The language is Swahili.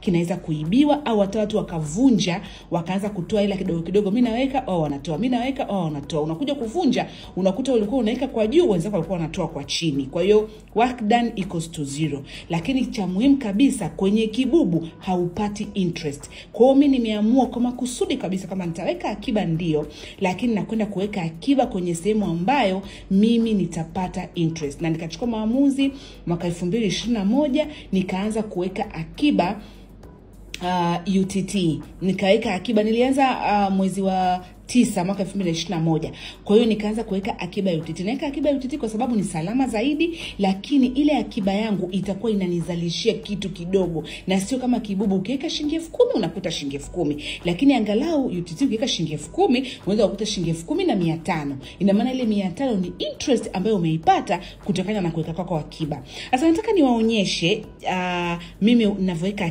kinaweza kuibiwa au hata watu wakavunja wakaanza kutoa ila kidogo kidogo, mi naweka au wanatoa, mi naweka au wanatoa. Unakuja kuvunja, unakuta ulikuwa unaweka kwa juu, wenzako walikuwa wanatoa kwa chini. Kwa hiyo work done equals to zero. Lakini cha muhimu kabisa, kwenye kibubu haupati interest. Kwa hiyo mi nimeamua kwa makusudi kabisa kama nitaweka akiba ndio, lakini nakwenda kuweka akiba kwenye sehemu ambayo mimi nitapata interest, na nikachukua maamuzi mwaka elfu mbili ishirini na moja nikaanza kuweka akiba uh, UTT nikaweka akiba. Nilianza uh, mwezi wa tisa mwaka elfu mbili na ishirini na moja. Kwa hiyo nikaanza kuweka akiba ya UTT. Naweka akiba ya UTT kwa sababu ni salama zaidi, lakini ile akiba yangu itakuwa inanizalishia kitu kidogo, na sio kama kibubu. Ukiweka shilingi elfu kumi unakuta shilingi elfu kumi lakini angalau UTT ukiweka shilingi elfu kumi unaweza kukuta shilingi elfu kumi na mia tano Ina maana ile mia tano ni interest ambayo umeipata kutokana na kuweka kwako akiba. Sasa nataka niwaonyeshe uh, mimi navyoweka